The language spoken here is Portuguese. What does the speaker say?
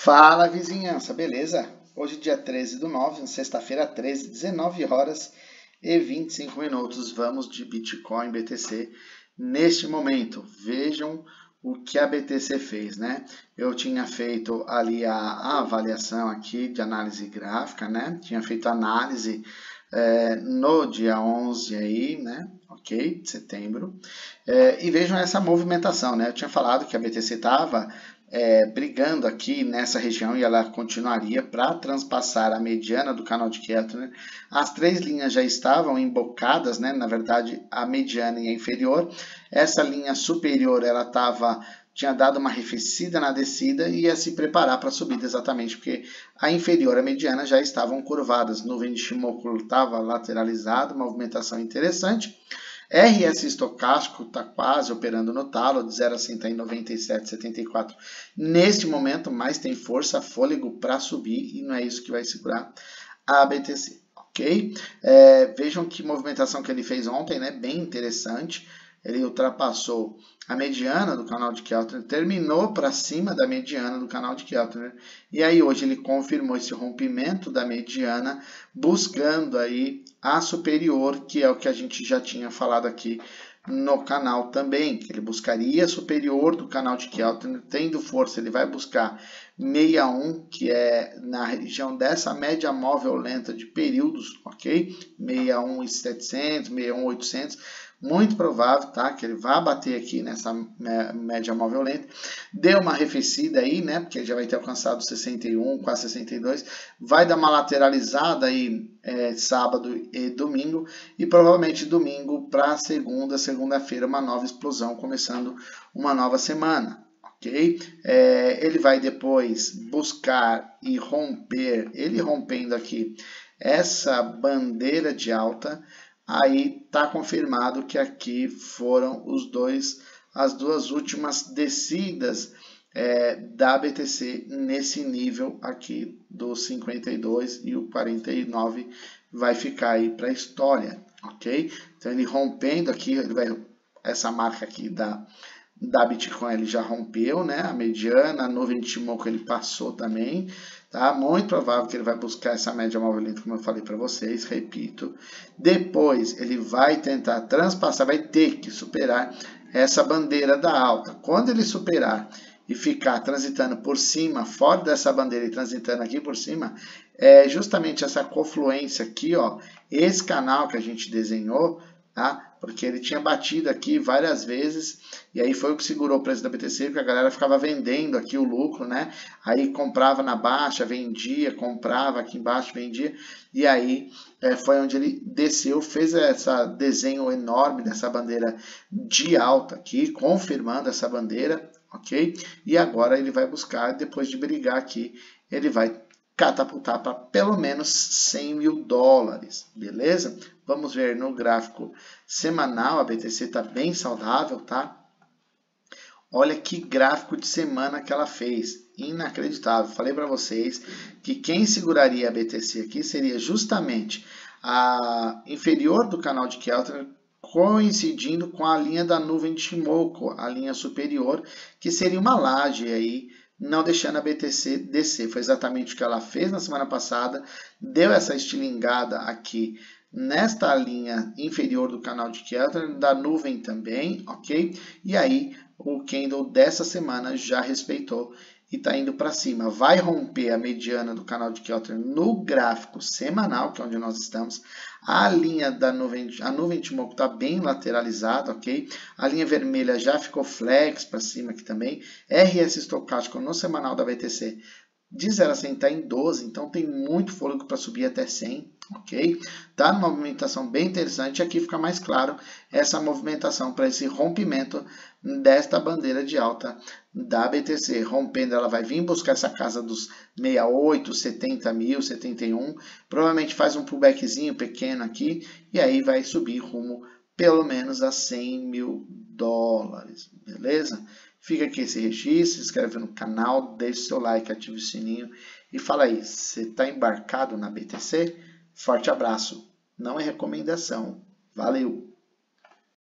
Fala vizinhança, beleza? Hoje dia 13 do 9, sexta-feira 13, 19 horas e 25 minutos. Vamos de Bitcoin BTC neste momento. Vejam o que a BTC fez, né? Eu tinha feito ali a, avaliação aqui de análise gráfica, né? Tinha feito análise é, no dia 11 aí, né? Ok, de setembro. É, e vejam essa movimentação, né? Eu tinha falado que a BTC estava é, brigando aqui nessa região e ela continuaria para transpassar a mediana do canal de Keltner. As três linhas já estavam embocadas, né? na verdade a mediana e a inferior. Essa linha superior ela estava tinha dado uma arrefecida na descida e ia se preparar para a subida exatamente, porque a inferior e a mediana já estavam curvadas. Nuvem de Shimoku estava lateralizada, movimentação interessante. RS estocástico está quase operando no talo, de 0 a 100 está em 97,74 neste momento, mas tem força, fôlego para subir e não é isso que vai segurar a BTC, ok? É, vejam que movimentação que ele fez ontem, né? Bem interessante. Ele ultrapassou a mediana do canal de Keltner, terminou para cima da mediana do canal de Keltner, e aí hoje ele confirmou esse rompimento da mediana, buscando aí a superior, que é o que a gente já tinha falado aqui no canal também, que ele buscaria superior do canal de Keltner, tendo força, ele vai buscar 61, que é na região dessa média móvel lenta de períodos, ok? 61 e 700, 61 800, muito provável, tá? Que ele vá bater aqui nessa média móvel lenta. Deu uma arrefecida aí, né? Porque já vai ter alcançado 61, quase 62. Vai dar uma lateralizada aí é, sábado e domingo. E provavelmente domingo para segunda, segunda-feira, uma nova explosão, começando uma nova semana. Ok? É, ele vai depois buscar e romper, ele rompendo aqui essa bandeira de alta aí está confirmado que aqui foram os dois, as duas últimas descidas é, da BTC nesse nível aqui do 52 e o 49 vai ficar aí para a história, ok? Então ele rompendo aqui, ele vai, essa marca aqui da, da Bitcoin ele já rompeu, né? A mediana, a nuvem de Shimoku ele passou também, Tá? Muito provável que ele vai buscar essa média móvel lenta, como eu falei para vocês, repito. Depois ele vai tentar transpassar, vai ter que superar essa bandeira da alta. Quando ele superar e ficar transitando por cima, fora dessa bandeira e transitando aqui por cima, é justamente essa confluência aqui, ó, esse canal que a gente desenhou, tá? Porque ele tinha batido aqui várias vezes e aí foi o que segurou o preço da BTC, porque a galera ficava vendendo aqui o lucro, né? Aí comprava na baixa, vendia, comprava aqui embaixo, vendia e aí é, foi onde ele desceu, fez esse desenho enorme dessa bandeira de alta aqui, confirmando essa bandeira, ok? E agora ele vai buscar, depois de brigar aqui, ele vai catapultar para pelo menos 100 mil dólares, beleza? Vamos ver no gráfico semanal, a BTC está bem saudável, tá? Olha que gráfico de semana que ela fez, inacreditável. Falei para vocês que quem seguraria a BTC aqui seria justamente a inferior do canal de Keltner, coincidindo com a linha da nuvem de Shimoku, a linha superior, que seria uma laje aí não deixando a BTC descer. Foi exatamente o que ela fez na semana passada, deu essa estilingada aqui nesta linha inferior do canal de Keltner, da nuvem também, ok? E aí o candle dessa semana já respeitou e está indo para cima. Vai romper a mediana do canal de Keltner no gráfico semanal, que é onde nós estamos. A linha da nuvem, a nuvem de Moco está bem lateralizada, ok? A linha vermelha já ficou flex para cima aqui também. RS estocástico no semanal da BTC de 0 a 100 está em 12, então tem muito fôlego para subir até 100, ok? Tá numa movimentação bem interessante, aqui fica mais claro essa movimentação para esse rompimento desta bandeira de alta da BTC. Rompendo, ela vai vir buscar essa casa dos 68, 70 mil, 71, provavelmente faz um pullbackzinho pequeno aqui, e aí vai subir rumo pelo menos a 100 mil dólares, beleza? Fica aqui esse registro, se inscreve no canal, deixe seu like, ative o sininho e fala aí, você está embarcado na BTC? Forte abraço, não é recomendação. Valeu!